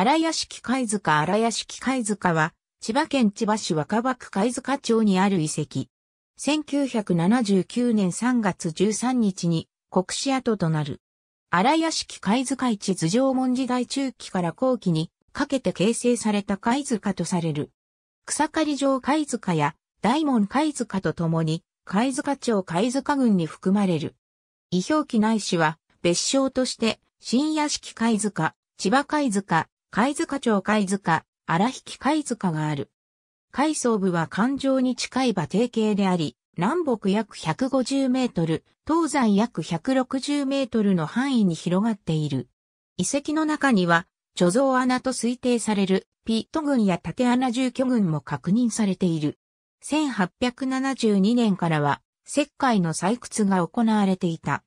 荒屋敷貝塚荒屋敷貝塚は、千葉県千葉市若葉区貝塚町にある遺跡。1979年3月13日に国史跡となる。荒屋敷貝塚一頭上門時代中期から後期にかけて形成された貝塚とされる。草刈城貝塚や大門貝塚とともに貝塚町貝塚郡に含まれる。異表記ないしは別称として新屋敷貝塚、千葉貝塚、貝塚町貝塚、荒引貝塚がある。海藻部は環状に近い馬蹄形であり、南北約150メートル、東西約160メートルの範囲に広がっている。遺跡の中には、貯蔵穴と推定されるピット群や縦穴住居群も確認されている。1872年からは石灰の採掘が行われていた。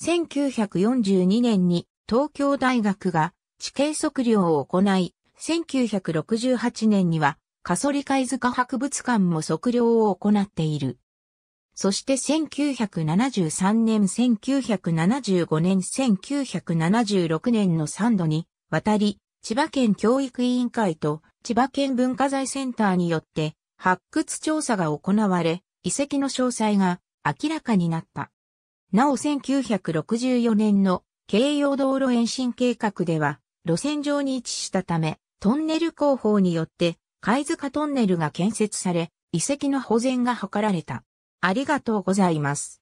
1942年に東京大学が地形測量を行い、1968年には、カソリ貝塚博物館も測量を行っている。そして1973年、1975年、1976年の3度に渡り、千葉県教育委員会と千葉県文化財センターによって発掘調査が行われ、遺跡の詳細が明らかになった。なお1964年の京葉道路延伸計画では、路線上に位置したため、トンネル工法によって、貝塚トンネルが建設され、遺跡の保全が図られた。ありがとうございます。